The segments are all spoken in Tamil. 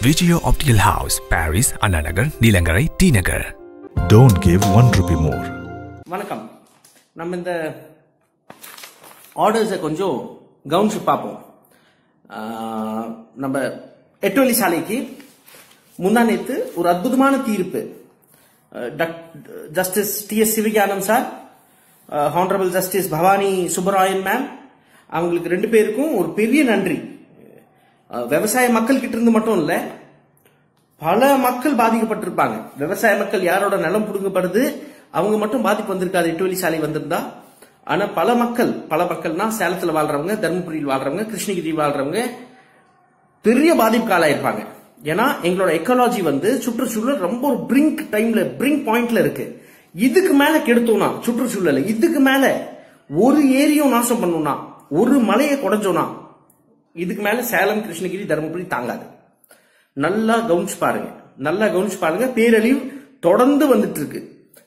Optical House, Paris, Anna Nagar, Neelangarai, T Nagar. Don't give one rupee more. வணக்கம் நம்ம இந்த ஆர்டர்ஸை கொஞ்சம் கவனிச்சு பார்ப்போம் நம்ம எட்டுவழி சாலைக்கு முந்தா நேத்து ஒரு அற்புதமான தீர்ப்பு justice T S Sivagnanam sir honourable justice Bhavani Subbarayan ma'am அவங்களுக்கு ரெண்டு பேருக்கும் ஒரு பெரிய நன்றி விவசாய மக்கள் கிட்ட இருந்து மட்டும் இல்ல பல மக்கள் பாதிக்கப்பட்டிருப்பாங்க. விவசாய மக்கள் யாரோட நிலம் புடுங்கப்படுது அவங்க மட்டும் பாதிப்பு வந்திருக்காது. எட்டு வழி சாலை வந்திருந்தா ஆனா பல மக்கள் பல மக்கள்னா சேலத்துல வாழ்றவங்க தருமபுரியில் வாழ்றவங்க கிருஷ்ணகிரி வாழ்றவங்க பெரிய பாதிப்புக்கு ஆளாயிருப்பாங்க. ஏன்னா எங்களோட எக்காலஜி வந்து சுற்றுச்சூழல் ரொம்ப ஒரு பிரிங்க் டைம்ல பிரிங்க் பாயிண்ட்ல இருக்கு. இதுக்கு மேல கெடுத்தோம்னா சுற்றுச்சூழல் இதுக்கு மேல ஒரு ஏரியும் நாசம் பண்ணோம்னா ஒரு மலையை குடைஞ்சோம்னா இதுக்கு மேல சேலம் கிருஷ்ணகிரி தருமபுரி தாங்காது. நல்லா கவனிச்சு பாருங்க. நல்லா கவனிச்சு பாருங்க. பேரழிவு தொடர்ந்து வந்துட்டு இருக்கு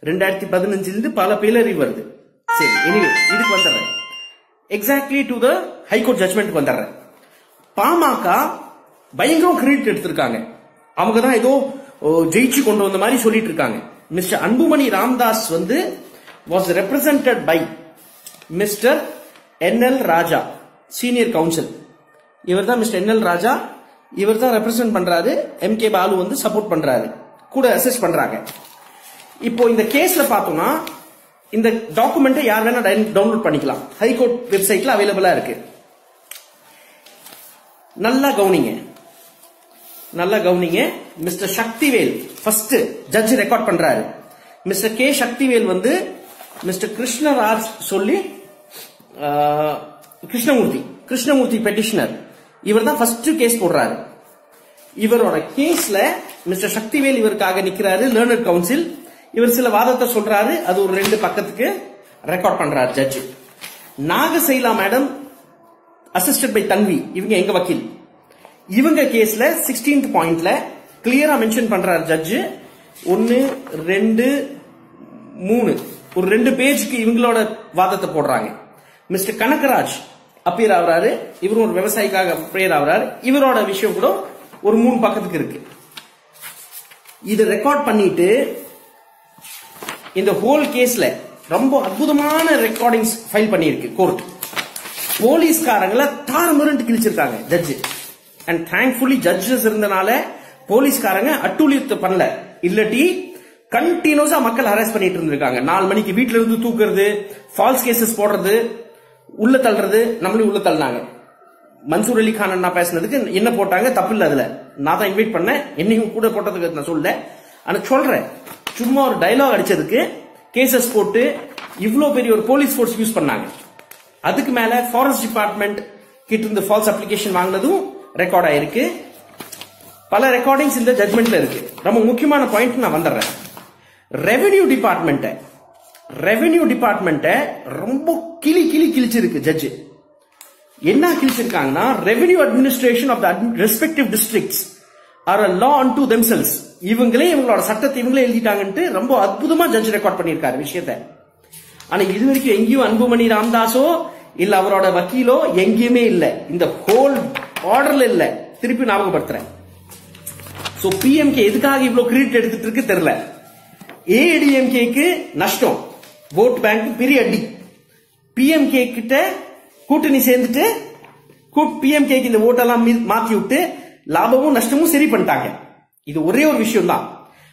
ரெண்டாயிரத்தி பதினஞ்சுல இருந்து பல பேரழிவு வருது. சரி எனிவே இதுக்கு வந்துடுறேன். Exactly to the high court judgment வந்துடுறேன். பாமக பயங்கரம் கிரெடிட் எடுத்திருக்காங்க. அவங்க தான் ஏதோ ஜெயிச்சு கொண்டு வந்த மாதிரி சொல்லிட்டு இருக்காங்க மிஸ்டர் அன்புமணி ராம்தாஸ் வந்து was represented by mister N L Raja senior counsel இவர் தான் மிஸ்டர் என் எல் ராஜா. இவர் தான் ரெப்ரசென்ட் பண்றாரு. எம் கே பாலு வந்து சப்போர்ட் பண்றாரு. கூட அசஸ் பண்றாங்க. இப்போ இந்த கேஸ்ல பார்த்தோம்னா இந்த டாக்குமெண்ட்டை யார் வேணா டவுன்லோட் பண்ணிக்கலாம். ஹைகோர்ட் வெப்சைட்ல அவைலபிளா இருக்கு. நல்லா கவனிங்க. நல்லா கவனிங்க. Mister Sakthivel first judge record பண்றாரு. மிஸ்டர் கே சக்திவேல் வந்து மிஸ்டர் கிருஷ்ணராஜ் சொல்லி கிருஷ்ணமூர்த்தி. கிருஷ்ணமூர்த்தி பெட்டிஷனர் இவர் தான் ஃபர்ஸ்ட் கேஸ் போடுறாரு. இவரோட கேஸ்ல மிஸ்டர் சக்திவேல் இவருக்காக நிக்கிறாரு லேர்னர் கவுன்சில் இவர் சில வாதத்தை சொல்றாரு அது ஒரு ரெண்டு பக்கத்துக்கு ரெக்கார்ட் பண்றாரு judge Nagasaila madam assisted by Tanvi இவங்க எங்க வக்கீல்? இவங்க கேஸ்ல 16th பாயிண்ட்ல கிளியரா மென்ஷன் பண்றாரு ஜட்ஜ் ஒன்னு ரெண்டு மூணு. ஒரு ரெண்டு பேஜ்க்கு இவங்களோட வாதத்தை போடுறாங்க. மிஸ்டர் கனகராஜ் அப்பியர் ஆகுறாரு. இவரும் ஒரு விவசாயிக்காக பிரேயர் ஆகுறாரு. இவரோட விஷயம் கூட ஒரு மூணு பக்கத்துக்கு இருக்கு. இது ரெக்கார்ட் பண்ணிட்டு இந்த ஹோல் கேஸ்ல ரொம்ப அற்புதமான ரெக்கார்டிங்ஸ் ஃபைல் பண்ணியிருக்கு கோர்ட் போலீஸ்காரங்களை தாறுமுரண்டு கிழிச்சிருக்காங்க ஜட்ஜ் அண்ட் தேங்க்ஃபுல்லி ஜட்ஜஸ் இருந்தனால போலீஸ்காரங்க அட்டூழியத்தை பண்ணல. இல்லட்டி கண்டினியூஸா மக்கள் ஹராஸ் பண்ணிட்டு இருந்திருக்காங்க. நாலு மணிக்கு வீட்டுல இருந்து தூக்குறது ஃபால்ஸ் கேசஸ் போடுறது உள்ள தள்ளுறது நம்மளும் உள்ள தள்ளினாங்க. மன்சூர் அலி கான் அண்ணா பேசினதுக்கு என்ன போட்டாங்க? தப்பு இல்லை அதுல. நான் தான் இன்வைட் பண்ணேன். என்னையும் கூட போட்டதுக்கு நான் சொல்ல ஆனா சொல்றேன். சும்மா ஒரு டயலாக் அடிச்சதுக்கு கேசஸ் போட்டு இவ்வளோ பெரிய ஒரு போலீஸ் ஃபோர்ஸ் யூஸ் பண்ணாங்க. அதுக்கு மேல ஃபாரஸ்ட் டிபார்ட்மெண்ட் கிட்ட இருந்து ஃபால்ஸ் அப்ளிகேஷன் வாங்கினதும் ரெக்கார்ட் ஆயிருக்கு. பல ரெக்கார்டிங்ஸ் இந்த ஜட்மெண்ட்ல இருக்கு. ரொம்ப முக்கியமான பாயிண்ட் நான் வந்துடுறேன். ரெவென்யூ டிபார்ட்மெண்ட்டை ரெவென்யூ டிபார்ட்மெண்ட்டை ரொம்ப கிளி கிளி கிழிச்சிருக்கு ஜட்ஜ் என்ன கிழிச்சிருக்காங்கன்னா revenue administration of the respective districts are a law unto themselves இவங்களே இவங்களோட சட்டத்தை இவங்களே எழுதிட்டாங்கன்ட்டு ரொம்ப அற்புதமா ஜட்ஜ் ரெக்கார்ட் பண்ணியிருக்காரு விஷயத்தை. ஆனா இது வரைக்கும் எங்கேயும் அன்புமணி ராம்தாஸோ இல்ல அவரோட வக்கீலோ எங்கேயுமே இல்ல. இந்த ஹோல் ஆர்டர்ல இல்ல. திருப்பி ஞாபகப்படுத்துறேன். சோ பிஎம்கே எதுக்காக இவ்வளவு கிரெடிட் எடுத்துட்டு இருக்கு தெரியல. ஏடிஎம்கேக்கு நஷ்டம். ஓட் பேங்க் பெரிய அடி பிஎம்கே கிட்ட கூட்டணி சேர்ந்துட்டு பிஎம்கேக்கு இந்த ஓட்டெல்லாம் மாத்தி விட்டு லாபமும் நஷ்டமும் சரி பண்ணிட்டாங்க. இது ஒரே ஒரு விஷயம் தான்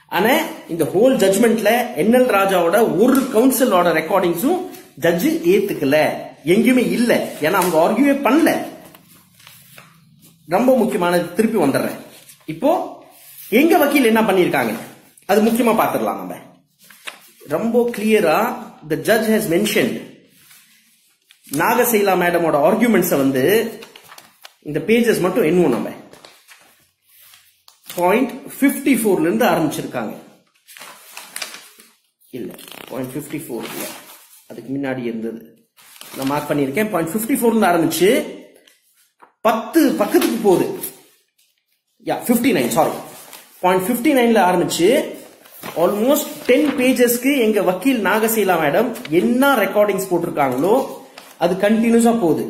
ஆனா இந்த ஹோல் ஜட்மெண்ட்ல என்எல் ராஜாவோட ஒரு கவுன்சிலோட ரெக்கார்டிங்ஸும் ஜட்ஜ் ஏத்துக்கல. எங்கேயுமே இல்ல. ஏன்னா அவங்க ஆர்கியூவே பண்ணல. ரொம்ப முக்கியமானது திருப்பி வந்துடுறேன். இப்போ எங்க வக்கீல் என்ன பண்ணிருக்காங்க அது முக்கியமா பார்த்துடலாம் நம்ம. ரொம்ப கிளியரா the judge has mention Nagasaila மேடமோட ஆர்குமெண்ட்ஸை வந்து இந்த பேஜஸ் மட்டும் எண்ணுவோம் நம்ம. பாயிண்ட் பிப்டி ஃபோர்ல இருந்து ஆரம்பிச்சிருக்காங்க. இல்ல பாயிண்ட் பிப்டி ஃபோர் இல்ல அதுக்கு முன்னாடி இருந்தது. நான் மார்க் பண்ணியிருக்கேன். பாயிண்ட் பிப்டி ஃபோர்ல ஆரம்பிச்சு பத்து பக்கத்துக்கு போகுது. Yeah fifty nine sorry point fifty நைன்ல ஆரம்பிச்சு ஆல்மோஸ்ட் டென் பேஜஸ்க்கு எங்க வக்கீல் நாகசீலா மேடம் என்ன ரெக்கார்டிங்ஸ் போட்டிருக்காங்களோ அது கண்டினியூஸா போகுது.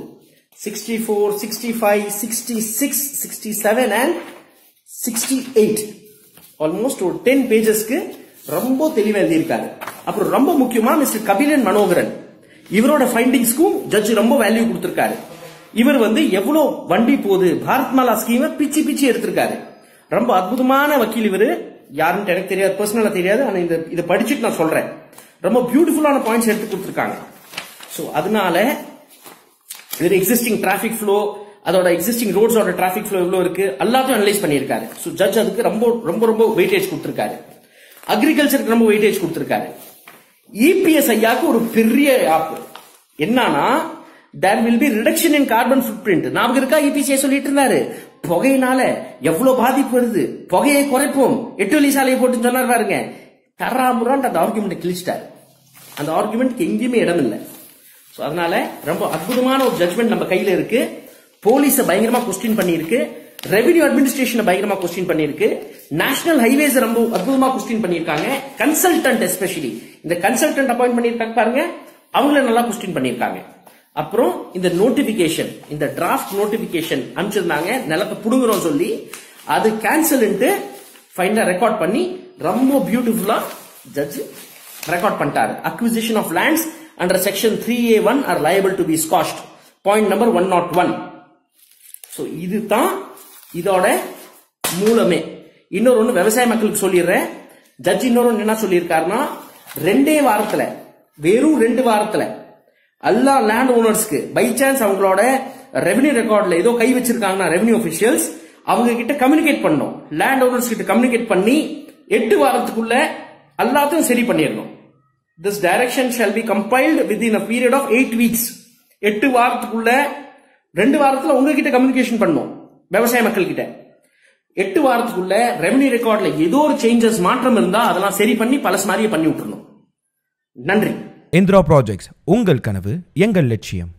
Sixty four sixty five sixty six sixty seven and sixty eight almost ஒரு டென் பேஜஸ்க்கு ரொம்ப தெளிவாக எழுதியிருக்காரு. அப்புறம் ரொம்ப முக்கியமா மிஸ்டர் கபிலன் மனோகரன். இவரோட ஃபைண்டிங்ஸ்க்கும் ஜட்ஜ் ரொம்ப வேல்யூ கொடுத்திருக்காரு. இவர் வந்து எவ்வளவு வண்டி போகுது பாரத் மாலா ஸ்கீமை பிச்சு பிச்சு எடுத்திருக்காரு. ரொம்ப அற்புதமான வக்கீல் இவரு. யாருன்னு எனக்கு தெரியாது பர்சனலாக தெரியாது ஆனால் இந்த இதை படிச்சுட்டு நான் சொல்கிறேன் ரொம்ப பியூட்டிஃபுல்லான பாயிண்ட்ஸ் எடுத்து கொடுத்துருக்காங்க. ஸோ அதனால இது எக்ஸிஸ்டிங் டிராஃபிக் ஃப்ளோ அதோட எக்ஸிஸ்டிங் ரோட்ஸோட டிராஃபிக் ஃப்ளோ எவ்வளோ இருக்கு எல்லாத்தையும் அனலைஸ் பண்ணியிருக்காரு. ஸோ ஜட்ஜ் அதுக்கு ரொம்ப ரொம்ப ரொம்ப வெயிட்டேஜ் கொடுத்துருக்காரு. அக்ரிகல்ச்சருக்கு ரொம்ப வெயிட்டேஜ் கொடுத்துருக்காரு. இபிஎஸ் ஐயாக்கு ஒரு பெரிய ஆப் என்னன்னா there will be reduction in carbon footprint ஞாபகம் இருக்கா? இபிசிஐ சொல்லிட்டு இருந்தாரு. புகையினால எவ்வளவு பாதிப்பு வருது? புகையை குறைப்போம். எட்டு வழி சாலையை போட்டு சொன்னார் பாருங்க. தராமுறான் அந்த ஆர்குமெண்ட் கிழிச்சிட்டார். அந்த ஆர்குமெண்ட்க்கு எங்கேயுமே இடம் இல்லை. ஸோ அதனால ரொம்ப அற்புதமான ஒரு ஜட்மெண்ட் நம்ம கையில இருக்கு. போலீஸை பயங்கரமா கொஸ்டின் பண்ணியிருக்கு. ரெவன்யூ அட்மினிஸ்ட்ரேஷனை பயங்கரமா கொஸ்டின் பண்ணியிருக்கு. நேஷனல் ஹைவேஸ் ரொம்ப அற்புதமா கொஸ்டின் பண்ணியிருக்காங்க. கன்சல்டன்ட் எஸ்பெஷலி இந்த கன்சல்டன்ட் அப்பாயிண்ட் பண்ணிருக்காங்க பாருங்க. அவங்கள நல்லா கொஸ்டின் பண்ணியிருக்காங்க. அப்புறம் இந்த நோட்டிபிகேஷன் இந்த டிராஃப்ட் நோட்டிபிகேஷன் அனுப்பிச்சிருந்தாங்க. நிலத்தை புடுங்குறோம் சொல்லி அது கேன்சல்ன்ட்டு ஃபைனலா ரெக்கார்ட் பண்ணி ரொம்ப பியூட்டிஃபுல்லா ஜட்ஜ் ரெக்கார்ட் பண்ணிட்டாரு. Acquisition of lands under section three A one are liable to be quashed point number one not one so இதுதான் இதோட மூலமே. இன்னொரு ஒன்று விவசாய மக்களுக்கு சொல்லிடுறேன். ஜட்ஜ் இன்னொரு ஒன்று என்ன சொல்லியிருக்காருன்னா ரெண்டே வாரத்தில் வெறும் ரெண்டு வாரத்தில் எல்லா லேண்ட் ஓனர்ஸ்க்கு பை சான்ஸ் அவங்களோட ரெவன்யூ ரெக்கார்ட்ல ஏதோ கை வச்சிருக்காங்கன்னா ரெவன்யூ அபிஷியல்ஸ் அவங்க கிட்ட கம்யூனிகேட் பண்ணணும். லேண்ட் ஓனர்ஸ் கிட்ட கம்யூனிகேட் பண்ணி எட்டு வாரத்துக்குள்ள எல்லாத்தையும் சரி பண்ணிடணும். This direction shall be complied within a period of eight weeks எட்டு வாரத்துக்குள்ள ரெண்டு வாரத்துல உங்ககிட்ட கம்யூனிகேஷன் பண்ணும் விவசாய மக்கள் கிட்ட எட்டு வாரத்துக்குள்ள ரெவன்யூ ரெக்கார்ட்ல ஏதோ ஒரு சேஞ்சஸ் மாற்றம் இருந்தா அதெல்லாம் சரி பண்ணி பழசு மாதிரியே பண்ணி விட்டுருணும் நன்றி. இந்திரா ப்ராஜெக்ட்ஸ் உங்கள் கனவு எங்கள் லட்சியம்.